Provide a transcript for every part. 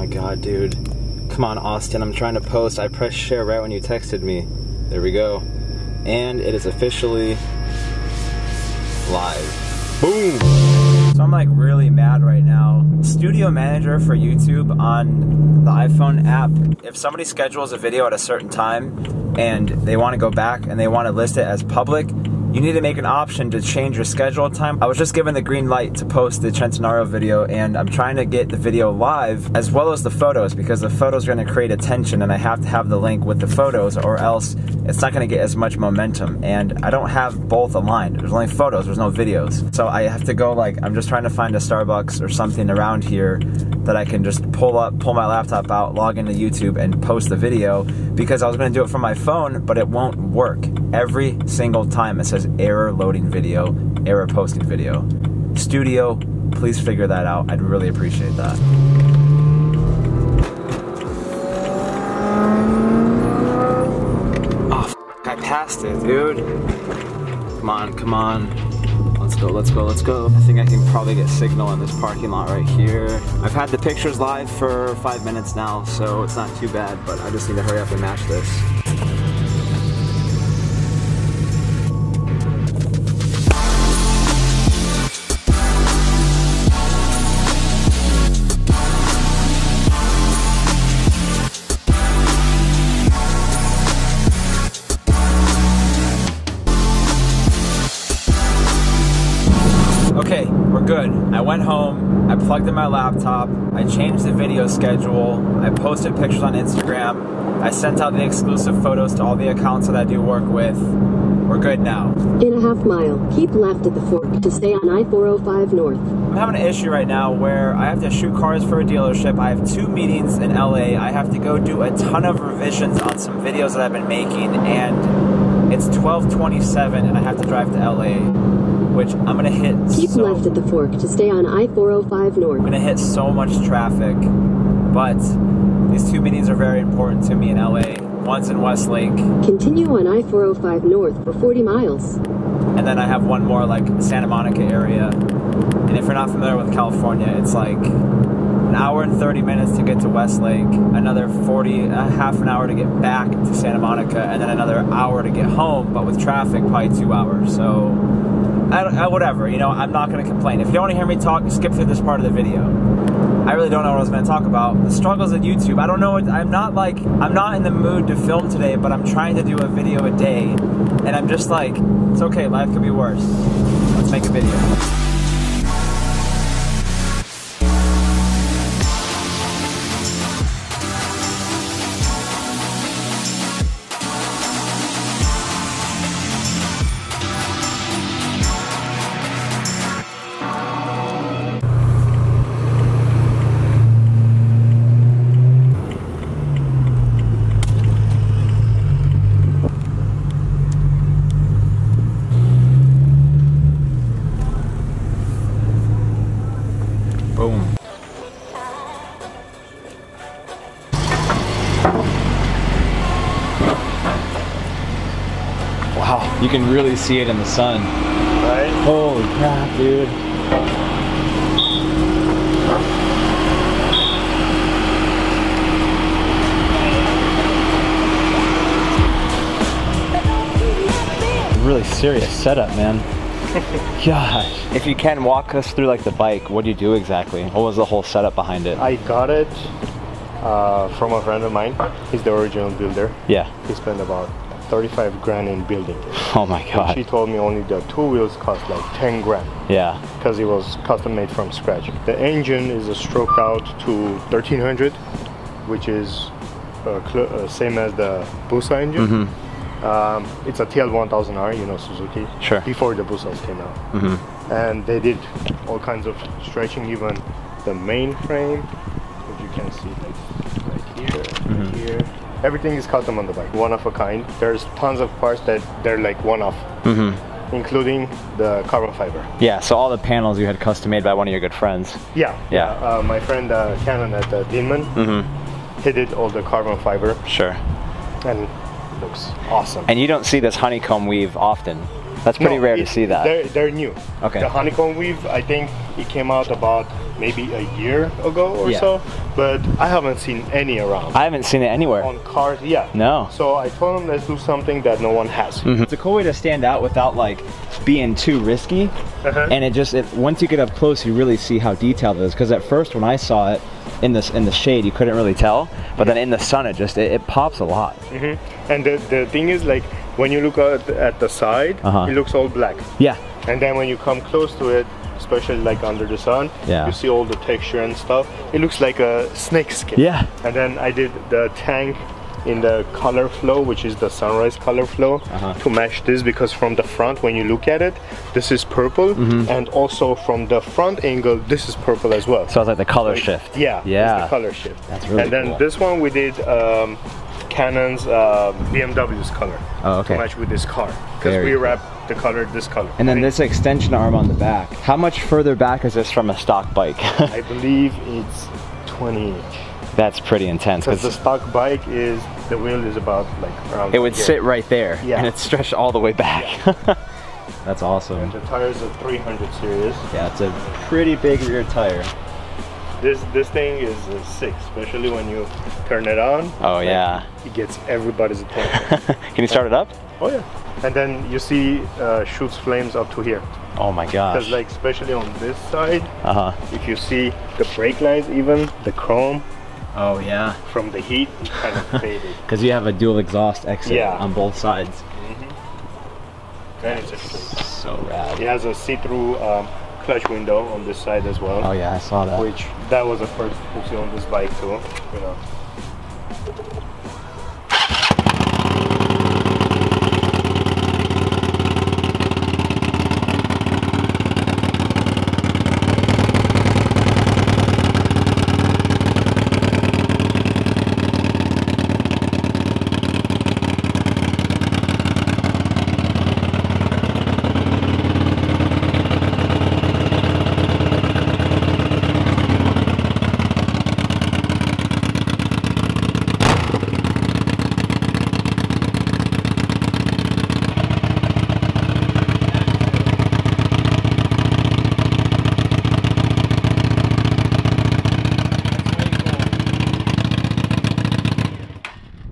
my god, dude. Come on, Austin. I'm trying to post. I pressed share right when you texted me. There we go. And it is officially live. Boom! So I'm like really mad right now. Studio Manager for YouTube on the iPhone app, if somebody schedules a video at a certain time and they want to go back and they want to list it as public, you need to make an option to change your schedule time. I was just given the green light to post the Centenario video and I'm trying to get the video live as well as the photos because the photos are going to create attention and I have to have the link with the photos or else it's not going to get as much momentum and I don't have both aligned. There's only photos, there's no videos. So I have to go like, I'm just trying to find a Starbucks or something around here that I can just pull up, pull my laptop out, log into YouTube and post the video because I was going to do it from my phone but it won't work. Every single time it says says error loading video, error posting video. Studio, please figure that out. I'd really appreciate that. It, dude. Come on, come on. Let's go, let's go, let's go. I think I can probably get signal in this parking lot right here. I've had the pictures live for five minutes now, so it's not too bad, but I just need to hurry up and match this. Laptop, I changed the video schedule, I posted pictures on Instagram, I sent out the exclusive photos to all the accounts that I do work with. We're good now. In a half mile, keep left at the fork to stay on I-405 North. I'm having an issue right now where I have to shoot cars for a dealership. I have two meetings in LA. I have to go do a ton of revisions on some videos that I've been making and it's 1227 and I have to drive to LA which I'm gonna hit. Keep so, left at the fork to stay on I-405 North. I'm gonna hit so much traffic, but these two meetings are very important to me in LA. One's in Westlake. Continue on I-405 North for 40 miles. And then I have one more like Santa Monica area. And if you're not familiar with California, it's like an hour and 30 minutes to get to Westlake, another 40, a half an hour to get back to Santa Monica, and then another hour to get home, but with traffic, probably two hours. So I, I, uh, whatever, you know, I'm not going to complain. If you don't want to hear me talk, skip through this part of the video. I really don't know what I was going to talk about. The struggles at YouTube. I don't know. What, I'm not like, I'm not in the mood to film today, but I'm trying to do a video a day. And I'm just like, it's okay, life could be worse. Let's make a video. Can really see it in the sun. Right? Holy crap, dude. Really serious setup, man. Gosh. If you can walk us through like the bike, what do you do exactly? What was the whole setup behind it? I got it uh, from a friend of mine. He's the original builder. Yeah. He spent about 35 grand in building it. Oh my god. And she told me only the two wheels cost like 10 grand. Yeah. Because it was custom made from scratch. The engine is a stroked out to 1300, which is uh, uh, same as the Busa engine. Mm -hmm. um, it's a TL1000R, you know Suzuki. Sure. Before the Busas came out. Mm -hmm. And they did all kinds of stretching, even the main frame, which you can see right here, mm -hmm. right here everything is custom on the bike, one of a kind. There's tons of parts that they're like one off. Mm -hmm. Including the carbon fiber. Yeah, so all the panels you had custom made by one of your good friends. Yeah. Yeah. Uh, my friend uh, Canon at uh, Dinnmann, mm -hmm. he did all the carbon fiber. Sure. And looks awesome. And you don't see this honeycomb weave often. That's pretty No, rare to see that. They're, they're new. Okay. The honeycomb weave, I think it came out about maybe a year ago or Yeah. so, but I haven't seen any around. I haven't seen it anywhere. on cars, yeah. No. So I told them let's do something that no one has. It's a cool way to stand out without like being too risky. Uh-huh. And it just it, once you get up close, you really see how detailed it is. Because at first, when I saw it in this in the shade, you couldn't really tell. But then in the sun, it just it, it pops a lot. mm -hmm. And the, the thing is like when you look at, at the side, Uh-huh. it looks all black. Yeah. And then when you come close to it, especially like under the sun, Yeah. you see all the texture and stuff. It looks like a snake skin. Yeah. And then I did the tank in the color flow, which is the sunrise color flow, Uh-huh. to match this because from the front, when you look at it, this is purple, Mm-hmm. and also from the front angle, this is purple as well. So it's like the color shift. Yeah, it's Yeah. the color shift. That's really And then cool. this one we did um, Canon's uh, BMW's color Oh, okay. to match with this car because we cool. the color this color. And then I- this extension arm on the back. How much further back is this from a stock bike? I believe it's 20 inch. That's pretty intense. Because the stock bike is the wheel is about like around. it would here. sit right there, Yeah. and it's stretched all the way back. That's awesome. The tires are 300 series. Yeah, it's a pretty big rear tire. This this thing is uh, sick, especially when you turn it on. Oh, like, yeah. It gets everybody's attention. Can you start it up? oh yeah. And then you see uh, shoots flames up to here. Oh my gosh. Because like especially on this side, uh huh. if you see the brake lines, even the chrome Oh yeah. from the heat, it kind of faded. Because you have a dual exhaust exit Yeah. on both sides. And it's actually, So rad. it has a see-through um, clutch window on this side as well. Oh yeah, I saw that. Which that was the first see on this bike too. You know.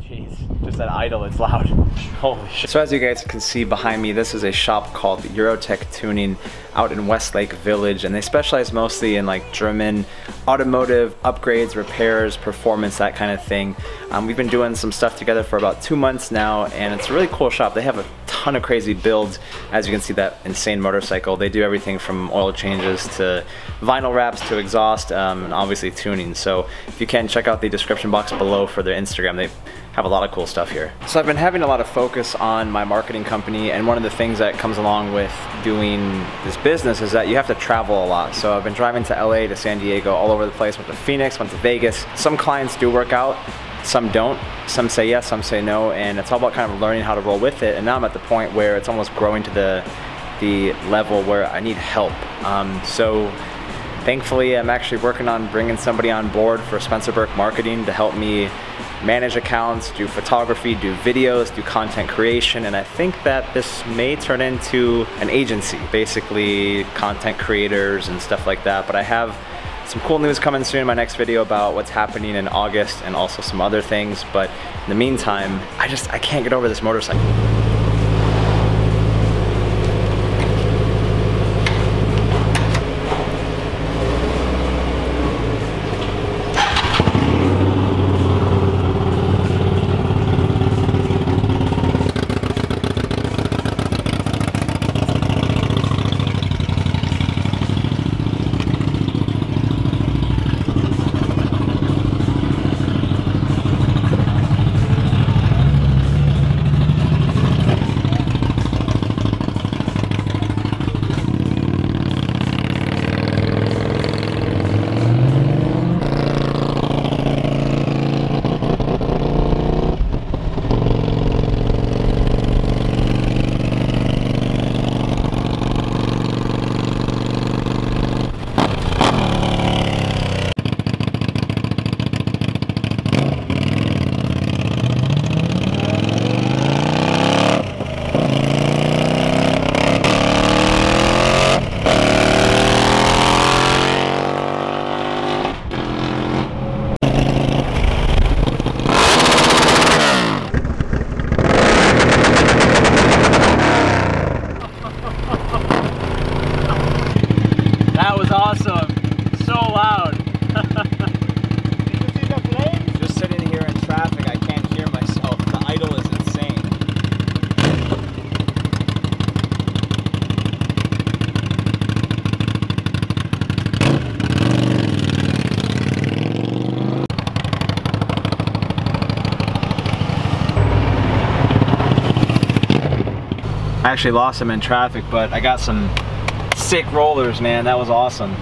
Jeez, just that idle, it's loud. Holy shit. So as you guys can see behind me, this is a shop called Eurotech Tuning out in Westlake Village, and they specialize mostly in like German automotive upgrades, repairs, performance, that kind of thing. Um, we've been doing some stuff together for about two months now, and it's a really cool shop. They have a ton of crazy builds. As you can see, that insane motorcycle. They do everything from oil changes to vinyl wraps to exhaust, um, and obviously tuning. So if you can, check out the description box below for their Instagram. They have a lot of cool stuff here. So I've been having a lot of focus on my marketing company and one of the things that comes along with doing this business is that you have to travel a lot. So I've been driving to LA, to San Diego, all over the place, went to Phoenix, went to Vegas. Some clients do work out, some don't. Some say yes, some say no, and it's all about kind of learning how to roll with it. And now I'm at the point where it's almost growing to the the level where I need help. Um, so thankfully i'm actually working on bringing somebody on board for spencer berke marketing to help me manage accounts do photography do videos do content creation and i think that this may turn into an agency basically content creators and stuff like that but i have some cool news coming soon in my next video about what's happening in august and also some other things but in the meantime i just i can't get over this motorcycle I actually lost them in traffic, but I got some sick rollers, man. That was awesome.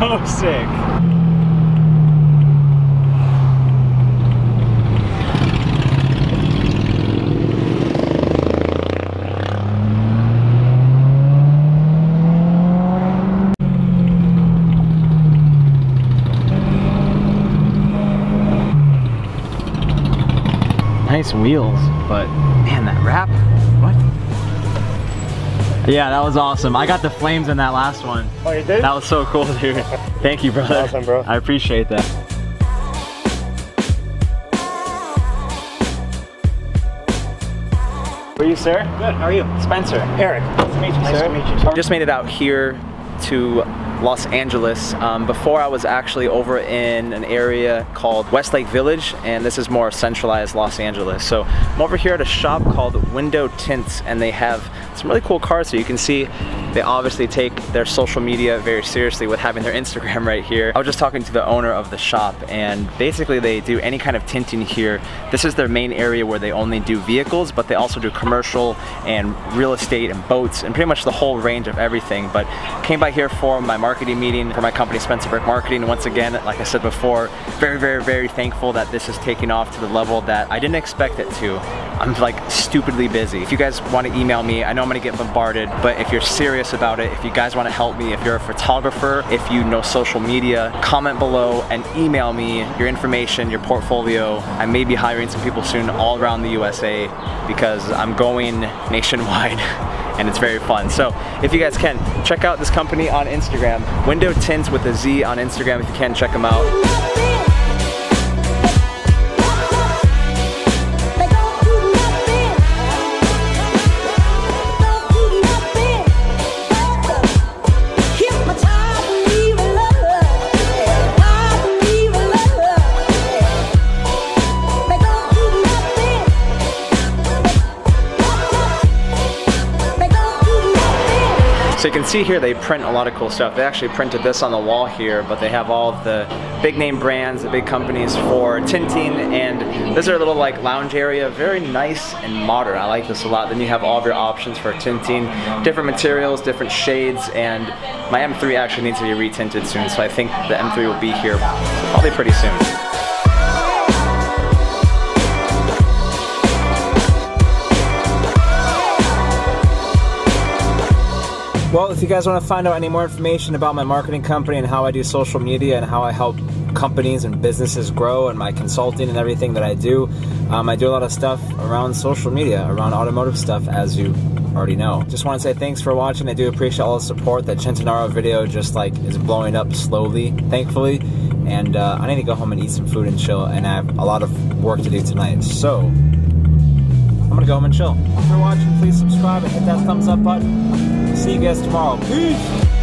so sick. Nice wheels, but man, that wrap, what? Yeah, that was awesome. I got the flames in that last one. Oh, you did? That was so cool, dude. Thank you, brother. Awesome, bro. I appreciate that. Who are you, sir? Good, how are you? Spencer. Eric. Nice to meet you. Nice sir. to meet you. Just made it out here to Los Angeles. Um, before I was actually over in an area called Westlake Village, and this is more centralized Los Angeles. So I'm over here at a shop called Window Tints, and they have some really cool cars. So you can see they obviously take their social media very seriously with having their Instagram right here. I was just talking to the owner of the shop, and basically they do any kind of tinting here. This is their main area where they only do vehicles, but they also do commercial and real estate and boats and pretty much the whole range of everything. But came by here for my marketing meeting for my company Spencer Berke Marketing. Once again, like I said before, very, very, very thankful that this is taking off to the level that I didn't expect it to. I'm like stupidly busy. If you guys want to email me, I know I'm gonna get bombarded, but if you're serious about it, if you guys want to help me, if you're a photographer, if you know social media, comment below and email me your information, your portfolio. I may be hiring some people soon all around the USA because I'm going nationwide. and it's very fun. So if you guys can, check out this company on Instagram, Window Tints with a Z on Instagram if you can, check them out. So you can see here they print a lot of cool stuff. They actually printed this on the wall here, but they have all of the big name brands, the big companies for tinting, and this is a little like lounge area, very nice and modern. I like this a lot. Then you have all of your options for tinting, different materials, different shades, and my M3 actually needs to be retinted soon, so I think the M3 will be here probably pretty soon. Well, if you guys want to find out any more information about my marketing company and how I do social media and how I help companies and businesses grow and my consulting and everything that I do, um, I do a lot of stuff around social media, around automotive stuff, as you already know. Just want to say thanks for watching. I do appreciate all the support. That Centenario video just like is blowing up slowly, thankfully. And uh, I need to go home and eat some food and chill. And I have a lot of work to do tonight. So I'm gonna go home and chill. Thanks for watching. Please subscribe and hit that thumbs up button. See you guys tomorrow. Peace.